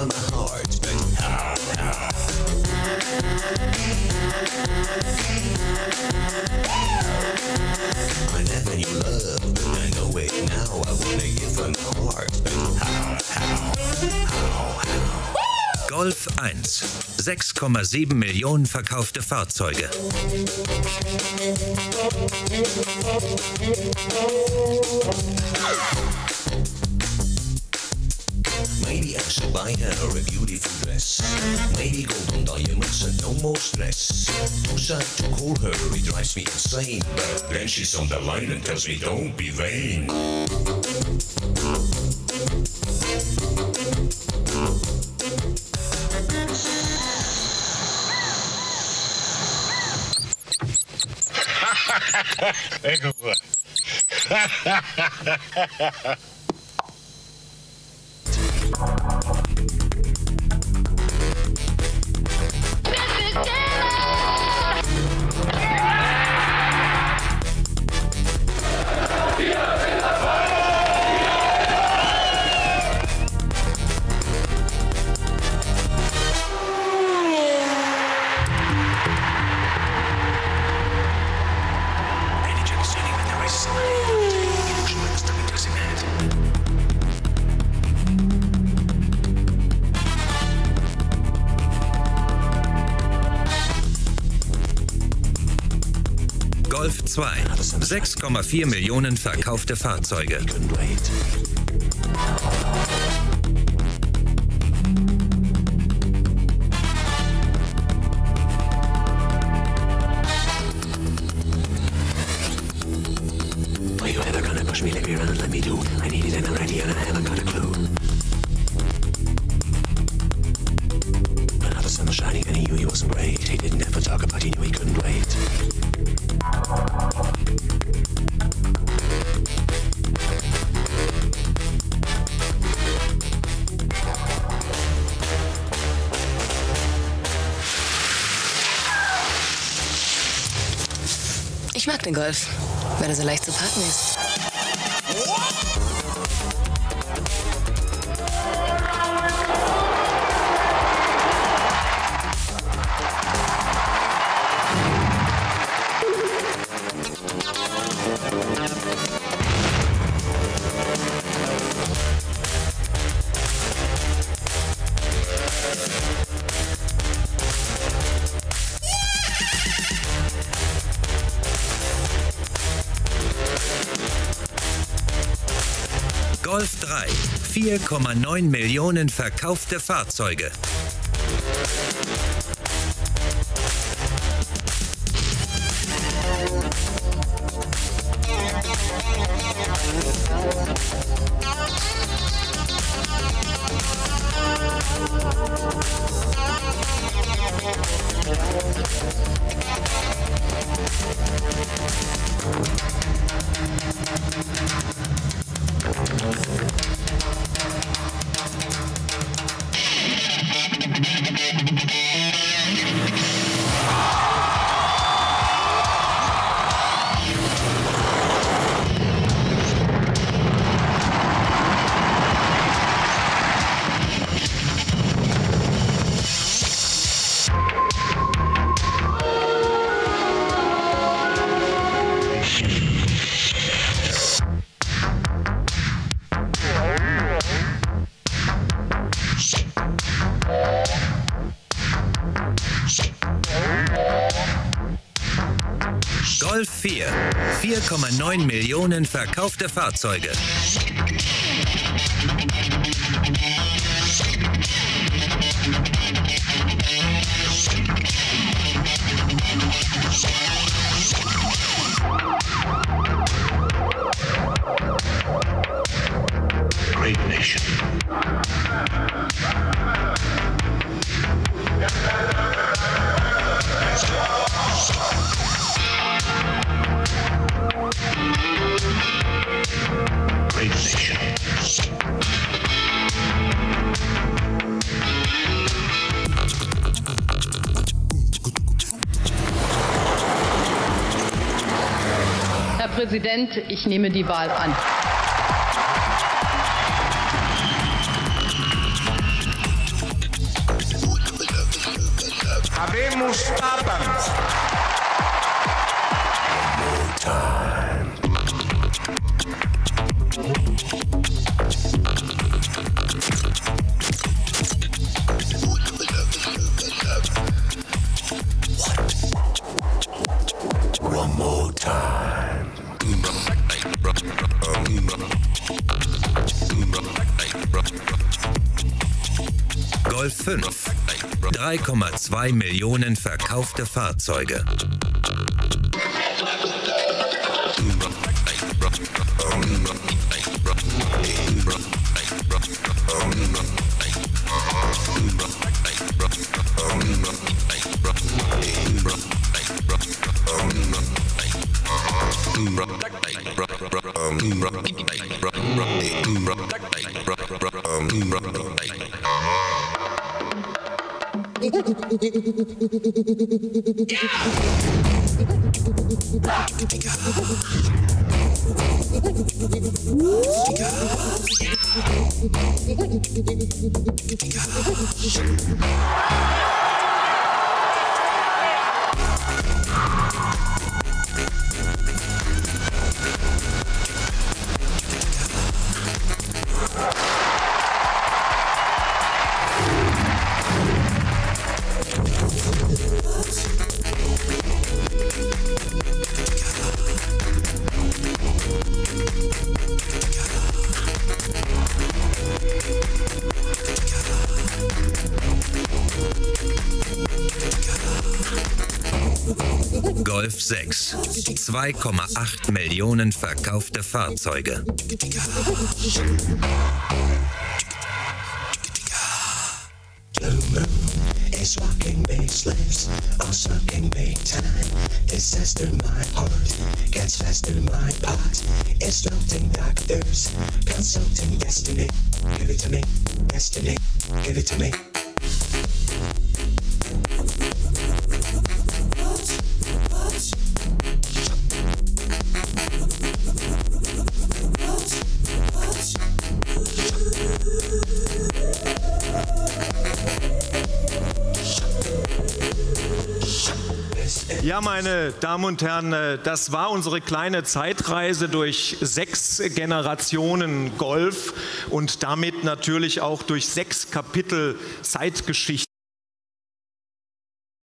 her my heart? I never knew love, but I know it now. I wanna give her my heart, how, how, how, how? Golf 1. 6,7 Millionen verkaufte Fahrzeuge. Maybe I should buy her a beautiful dress. Maybe golden diamonds and no more stress. Too sad to call her, it drives me insane. But then she's on the line and tells me don't be vain. Golf 2. 6,4 Millionen verkaufte Fahrzeuge. shining and he knew he wasn't right. He didn't ever talk about it, he knew he couldn't wait. Ich mag den Golf, weil er so leicht zu parken ist. Golf 3. 4,9 Millionen verkaufte Fahrzeuge. 4,9 Millionen verkaufte Fahrzeuge. Präsident, ich nehme die Wahl an. Habemos papas. Golf 5. 3,2 Millionen verkaufte Fahrzeuge. Yeah. Golf 6. 2,8 Millionen verkaufte Fahrzeuge. It's rocking baseless, all sucking big time. It's faster my heart, gets faster my pot. Instructing doctors, consulting destiny. Give it to me, destiny, give it to me. Ja, meine Damen und Herren, äh, das war unsere kleine Zeitreise durch sechs Generationen Golf und damit natürlich auch durch sechs Kapitel Zeitgeschichte.